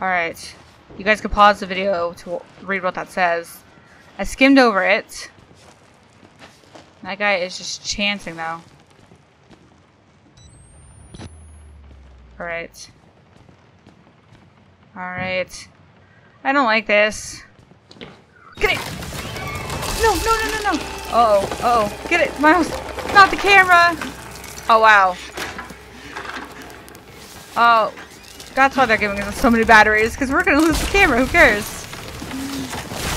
Alright. You guys can pause the video to read what that says. I skimmed over it. That guy is just chanting though. Alright. Alright. I don't like this. Get it! No, no, no, no, no! Uh oh, uh oh. Get it, Miles! Not the camera! Oh, wow. Oh. That's why they're giving us so many batteries, because we're gonna lose the camera, who cares?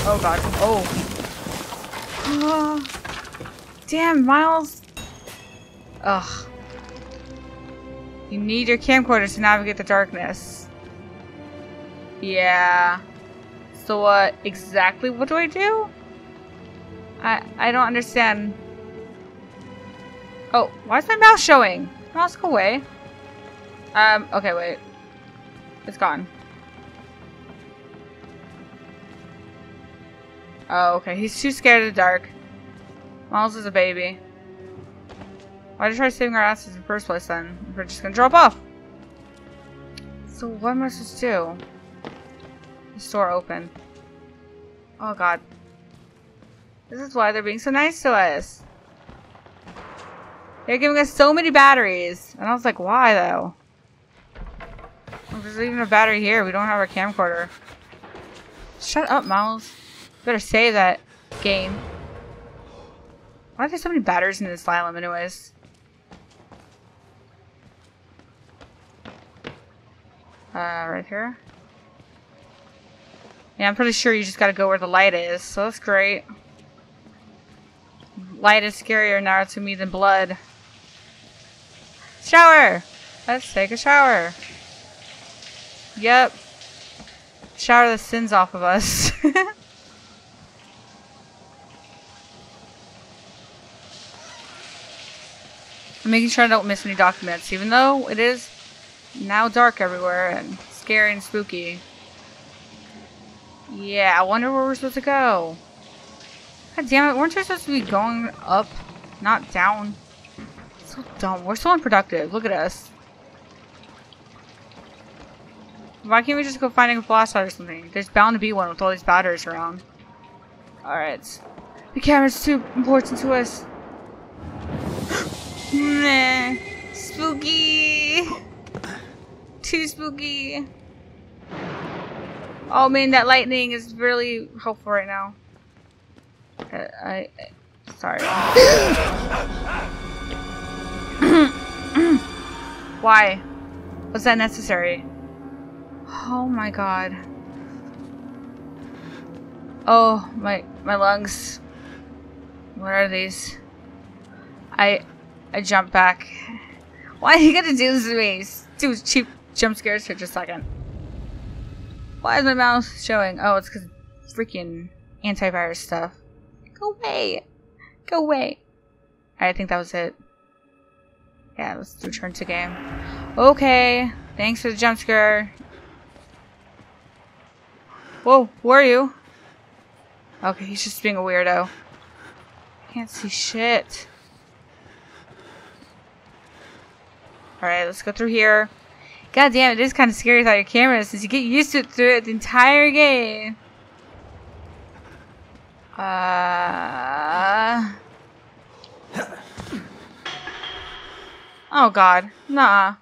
Oh god. Oh. Oh. Damn, Miles. Ugh. You need your camcorder to navigate the darkness. Yeah. So what exactly what do I do? I I don't understand. Oh, why is my mouse showing? Mouse go away. Um, okay, wait. It's gone. Oh, okay. He's too scared of the dark. Miles is a baby. Why'd you try saving our asses in the first place then? We're just gonna drop off. So what am I supposed to do? The store open. Oh god. This is why they're being so nice to us. They're giving us so many batteries. And I was like, why though? There's even a battery here. We don't have our camcorder. Shut up, Miles. Better save that game. Why are there so many batteries in this asylum anyways? Uh, right here. Yeah, I'm pretty sure you just gotta go where the light is, so that's great. Light is scarier now to me than blood. Shower! Let's take a shower. Yep. Shower the sins off of us. I'm making sure I don't miss any documents, even though it is now dark everywhere and scary and spooky. Yeah, I wonder where we're supposed to go. God damn it, weren't we supposed to be going up, not down? So dumb. We're so unproductive. Look at us. Why can't we just go finding a flashlight or something? There's bound to be one with all these batteries around. Alright. The camera's too important to us. Meh. Spooky. Too spooky. Oh man, that lightning is really helpful right now. Uh, I, I sorry. Why? Was that necessary? Oh my god. Oh, my my lungs. What are these? I I jump back. Why are you gonna do this to me? Do cheap jump scares for just a second. Why is my mouth showing? Oh, it's because freaking antivirus stuff. Go away. Go away. I think that was it. Yeah, let's return to game. Okay. Thanks for the jump scare. Whoa, who are you? Okay, he's just being a weirdo. I can't see shit. Alright, let's go through here. God damn, it is kind of scary without your camera since you get used to it through the entire game. Uh... Oh god, nah.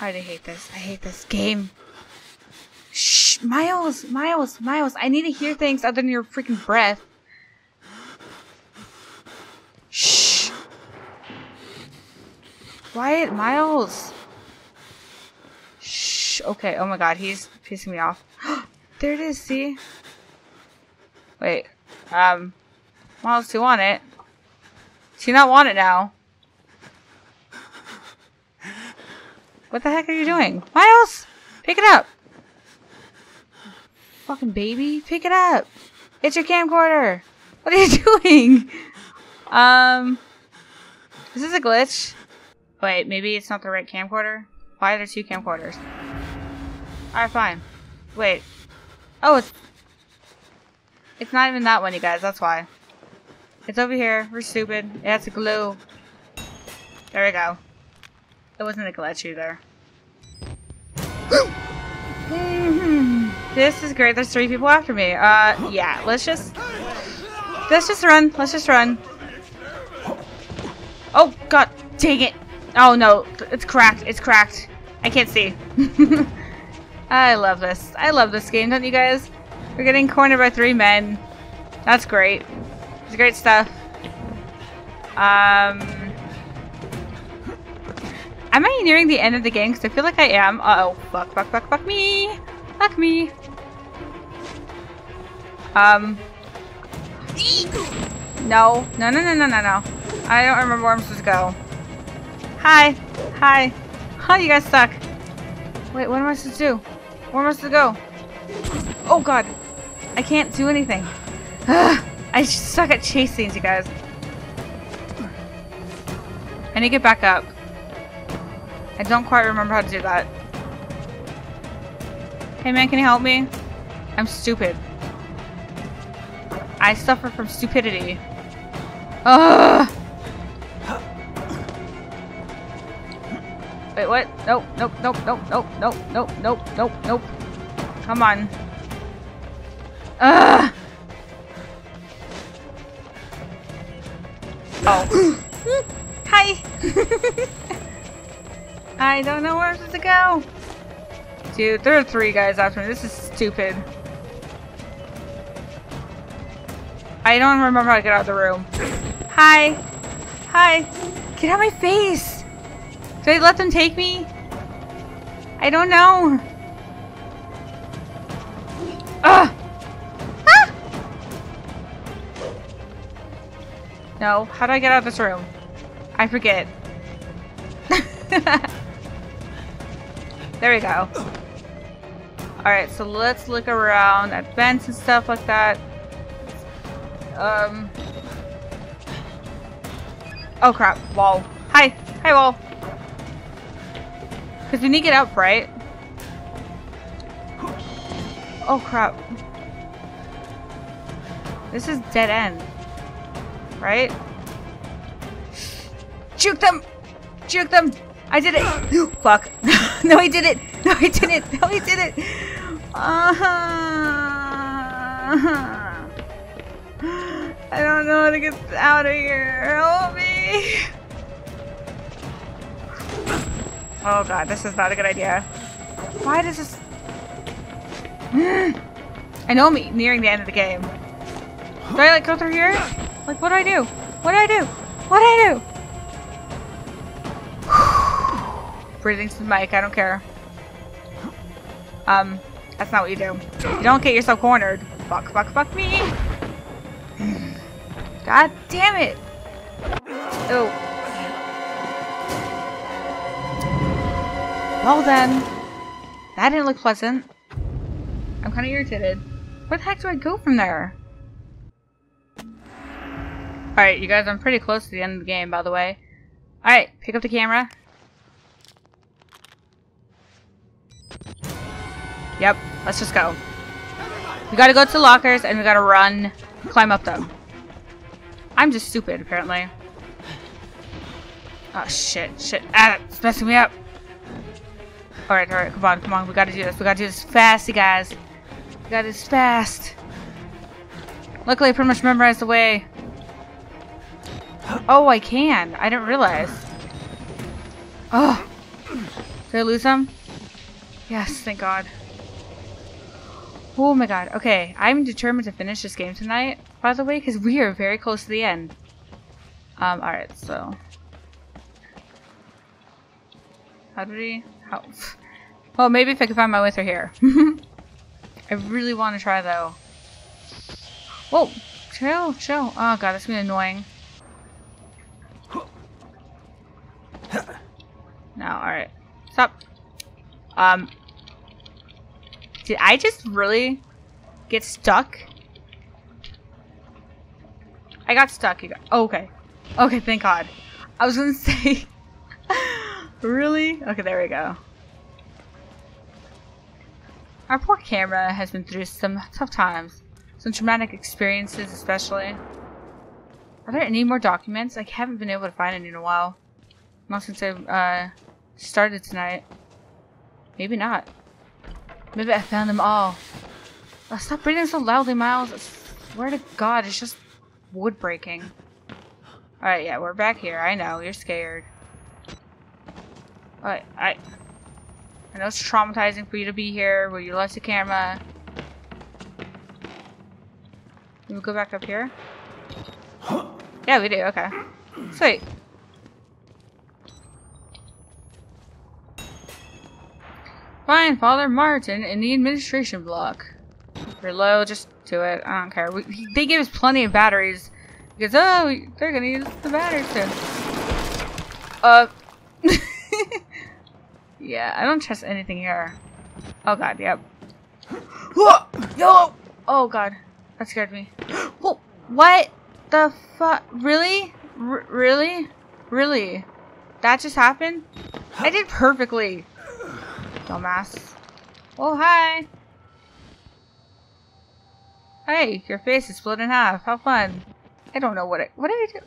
I hate this. I hate this game. Miles, Miles, Miles. I need to hear things other than your freaking breath. Shh. Quiet, Miles. Shh. Okay. Oh my God, he's pissing me off. there it is. See. Wait. Um. Miles, do you want it? Do you not want it now? What the heck are you doing? Miles! Pick it up! Fucking baby, pick it up! It's your camcorder! What are you doing? Um, is this a glitch? Wait, maybe it's not the right camcorder? Why are there two camcorders? Alright, fine. Wait. Oh, it's... It's not even that one, you guys. That's why. It's over here. We're stupid. It has to glue. There we go. It wasn't a glitch either. This is great. There's three people after me. Uh, yeah. Let's just... Let's just run. Let's just run. Oh, God. Dang it. Oh, no. It's cracked. It's cracked. I can't see. I love this. I love this game, don't you guys? We're getting cornered by three men. That's great. It's great stuff. Um... Am I nearing the end of the game? Because I feel like I am. Uh oh Fuck, fuck, fuck, fuck me. Fuck me. Um... No. No, no, no, no, no, no. I don't remember where I'm supposed to go. Hi. Hi. Huh, you guys suck. Wait, what am I supposed to do? Where am I supposed to go? Oh god. I can't do anything. Ugh, I suck at chasing you guys. I need to get back up. I don't quite remember how to do that. Hey man, can you help me? I'm stupid. I suffer from stupidity. Ugh! Wait, what? Nope, nope, nope, nope, nope, nope, nope, nope, nope, nope. Come on. Ugh! Oh. Hi! I don't know where I'm supposed to go. Dude, there are three guys after me. This is stupid. I don't remember how to get out of the room. Hi. Hi. Get out of my face. Did I let them take me? I don't know. Ugh. Ah! No. How do I get out of this room? I forget. there we go. Alright, so let's look around at vents and stuff like that. Um. Oh crap, wall. Hi! Hi, wall! Because we need to get up, right? Oh crap. This is dead end. Right? Juke them! Juke them! I did it! Fuck. no, I did it! No, I didn't! No, I did it! Uh -huh. I don't know how to get out of here. Help me! Oh god, this is not a good idea. Why does this... I know I'm nearing the end of the game. Do I like go through here? Like, what do I do? What do I do? What do I do? Breathing to the mic, I don't care. Um, that's not what you do. You don't get yourself cornered. Fuck, fuck, fuck me! God damn it! Oh. Well then. That didn't look pleasant. I'm kind of irritated. Where the heck do I go from there? Alright, you guys, I'm pretty close to the end of the game, by the way. Alright, pick up the camera. Yep, let's just go. We gotta go to the lockers and we gotta run, climb up them. I'm just stupid, apparently. Oh, shit, shit. Ah, it's messing me up. Alright, alright, come on, come on. We gotta do this. We gotta do this fast, you guys. We gotta do this fast. Luckily, I pretty much memorized the way. Oh, I can. I didn't realize. Oh. Did I lose them? Yes, thank God. Oh my god. Okay, I'm determined to finish this game tonight, by the way, because we are very close to the end. Um, alright, so... How do we... How... Well, maybe if I can find my way through here. I really want to try, though. Whoa! Chill, chill. Oh god, that's gonna be annoying. No, alright. Stop. Um. Did I just really get stuck? I got stuck. Got, oh, okay. Okay, thank God. I was gonna say. really? Okay, there we go. Our poor camera has been through some tough times. Some traumatic experiences, especially. Are there any more documents? I haven't been able to find any in a while. Not since I uh, started tonight. Maybe not. Maybe I found them all. Oh, stop breathing so loudly, Miles. I swear to God, it's just wood breaking. Alright, yeah, we're back here. I know, you're scared. Alright, I... I know it's traumatizing for you to be here where you lost the camera. Can we go back up here? Yeah, we do, okay. Sweet. Find Father Martin in the administration block. Reload, just do it. I don't care. We, they gave us plenty of batteries. Because, oh, they're gonna use the batteries soon. Uh. yeah, I don't trust anything here. Oh god, yep. Yo! Oh god, that scared me. What the fuck? Really? R really? Really? That just happened? I did perfectly. Dumbass. Oh, hi. Hey, your face is split in half. How fun. I don't know what I- what did I do?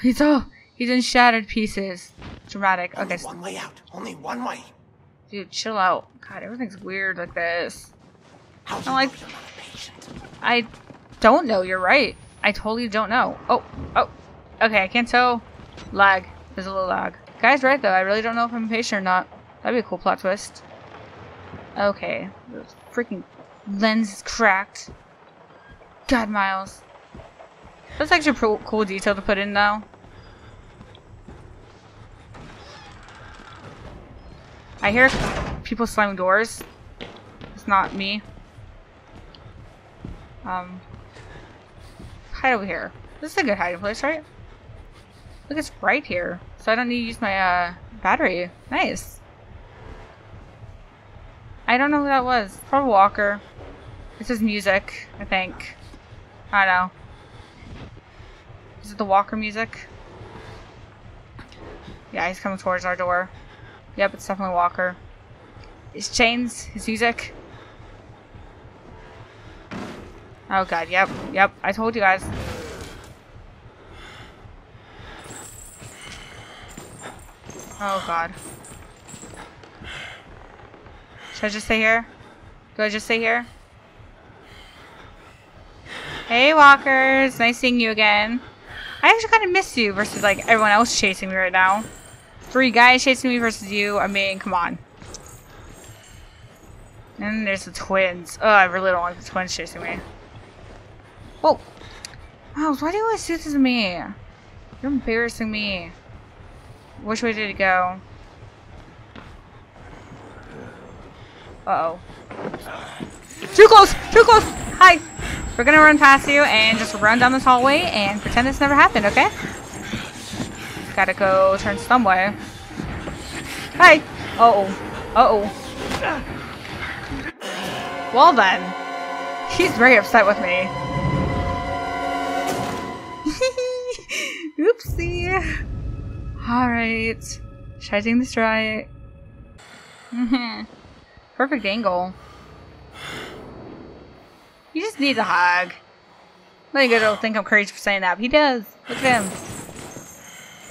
He's all- he's in shattered pieces. Dramatic. Only Okay, one way out. Only one way. dude, chill out. God, everything's weird like this. How do I you like- you're not a patient? I don't know, you're right. I totally don't know. Oh, oh. Okay, I can't tell. Lag. There's a little lag. Guy's right though, I really don't know if I'm patient or not. That'd be a cool plot twist. Okay. The freaking lens is cracked. God, Miles. That's actually a cool detail to put in though. I hear people slamming doors. It's not me. Um, hide over here. This is a good hiding place, right? Look, it's right here. So I don't need to use my, uh, battery. Nice. I don't know who that was. Probably Walker. This is music, I think. I don't know. Is it the Walker music? Yeah, he's coming towards our door. Yep, it's definitely Walker. His chains, his music. Oh god, yep, yep, I told you guys. Oh god. Should I just stay here? Do I just stay here? Hey walkers, nice seeing you again. I actually kind of miss you versus like everyone else chasing me right now. Three guys chasing me versus you, I mean, come on. And there's the twins. Oh, I really don't like the twins chasing me. Whoa. Miles, why do you always do this to me? You're embarrassing me. Which way did it go? Uh-oh. Too close! Too close! Hi! We're gonna run past you and just run down this hallway and pretend this never happened, okay? Gotta go turn some way. Hi! Uh-oh. Uh-oh. Well then. He's very upset with me. Oopsie. Alright. Should I do this right? Mm-hmm. Perfect angle. You just need a hug. Let me go don't think I'm crazy for saying that, but he does. Look at him.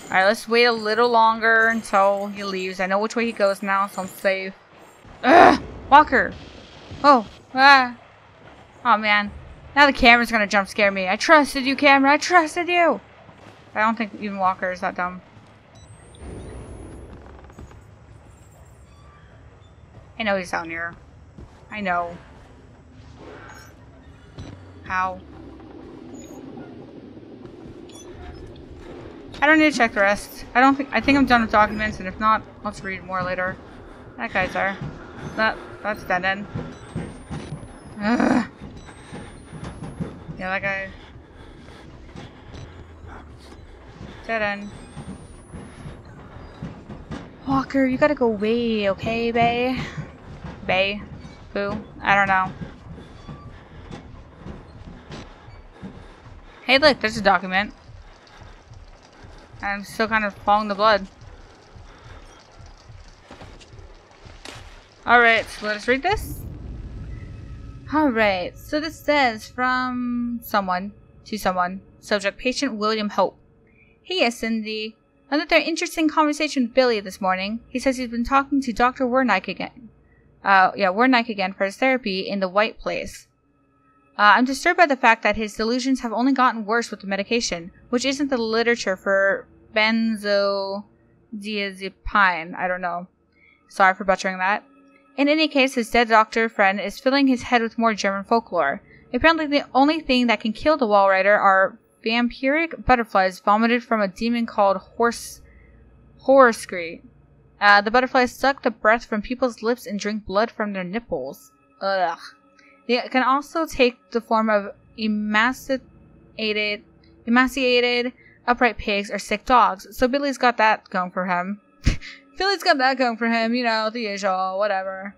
Alright, let's wait a little longer until he leaves. I know which way he goes now, so I'm safe. Ugh! Walker! Oh, ah. Oh man. Now the camera's gonna jump scare me. I trusted you, camera. I trusted you! I don't think even Walker is that dumb. I know he's down here. I know. How? I don't need to check the rest. I don't think- I think I'm done with documents, and if not, let's read more later. That guy's there. That- that's dead end. Ugh. Yeah, that guy. Dead end. Walker, you gotta go away, okay, Bay? Bay? Boo? I don't know. Hey, look, there's a document. I'm still kind of following the blood. Alright, so let us read this. Alright, so this says from someone to someone. Subject patient William Hope. Hey, yes, Cindy. Another interesting conversation with Billy this morning. He says he's been talking to Dr. Wernick again. Uh, yeah, Wernick again for his therapy in the White Place. Uh, I'm disturbed by the fact that his delusions have only gotten worse with the medication, which isn't the literature for benzodiazepine. I don't know. Sorry for butchering that. In any case, his dead doctor friend is filling his head with more German folklore. Apparently, the only thing that can kill the Walrider are vampiric butterflies vomited from a demon called Horse Horoscree. Uh, the butterflies suck the breath from people's lips and drink blood from their nipples. Ugh. They can also take the form of emaciated, emaciated upright pigs or sick dogs. So Billy's got that going for him. Billy's got that going for him, you know, the usual, whatever.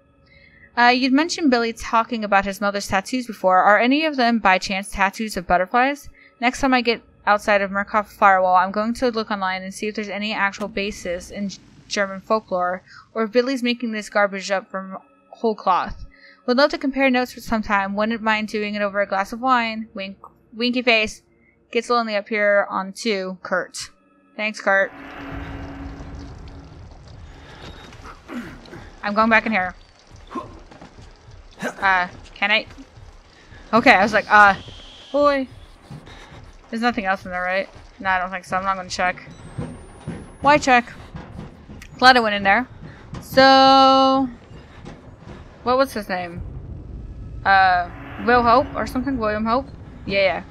Uh, you'd mentioned Billy talking about his mother's tattoos before. Are any of them by chance tattoos of butterflies? Next time I get outside of Murkoff Firewall, I'm going to look online and see if there's any actual basis in German folklore, or if Billy's making this garbage up from whole cloth. Would love to compare notes for some time. Wouldn't mind doing it over a glass of wine. Wink, winky face. Gets lonely up here on two. Kurt. Thanks, Kurt. I'm going back in here. Uh, can I? Okay, I was like, uh, boy. There's nothing else in there, right? No, I don't think so. I'm not to check. Why check? Glad I went in there. So, what was his name? Uh, Will Hope or something? William Hope? Yeah, yeah.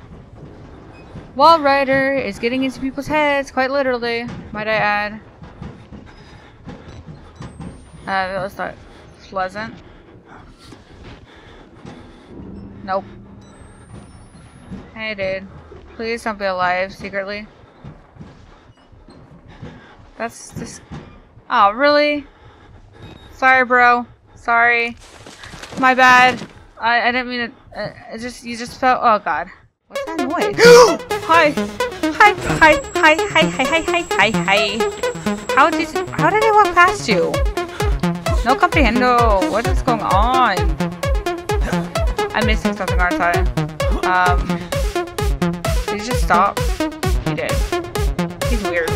Walrider is getting into people's heads, quite literally, might I add. Uh, that was not pleasant. Nope. Hey, dude. Please don't be alive secretly. That's just... Oh, really? Sorry, bro. Sorry. My bad. I, I didn't mean to... Uh, it just... You just felt... Oh, God. What's that noise? hi! Hi, hi, hi, hi, hi, hi, hi, hi, hi. How did... How did I walk past you? No comprehendo. What is going on? I'm missing something, aren't I? Um, did he just stop? He did. He's weird.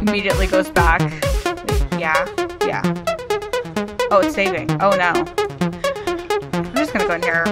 Immediately goes back. Yeah, yeah. Oh, it's saving. Oh no. I'm just gonna go in here.